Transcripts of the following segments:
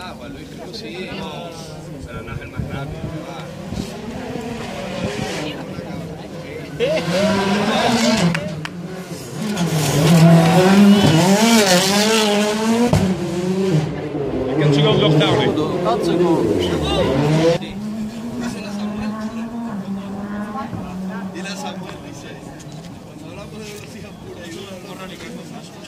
Ah, Juan Luis Cruz. Pero no es el más rápido. Ik. Dile a Samuel, dice. Cuando hablamos de velocidad pura y no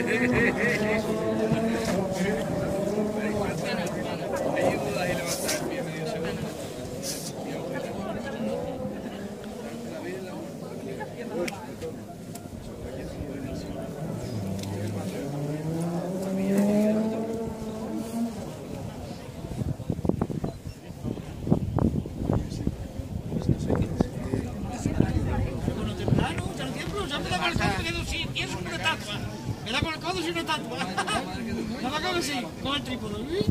Hey, hey, hey. Estatua. Me da con el codo sin una estatua. Que así, con el trípode.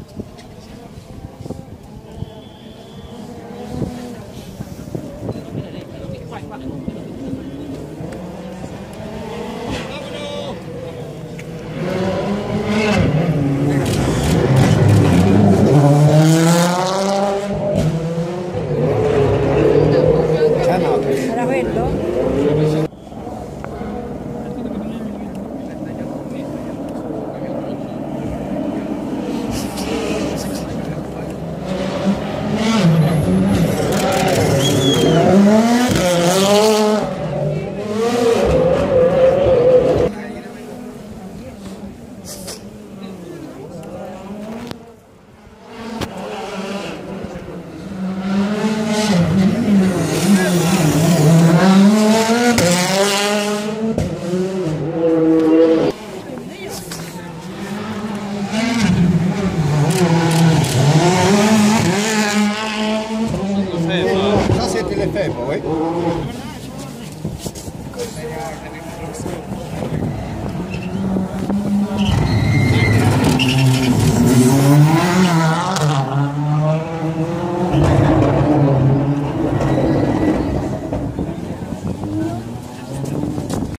boy.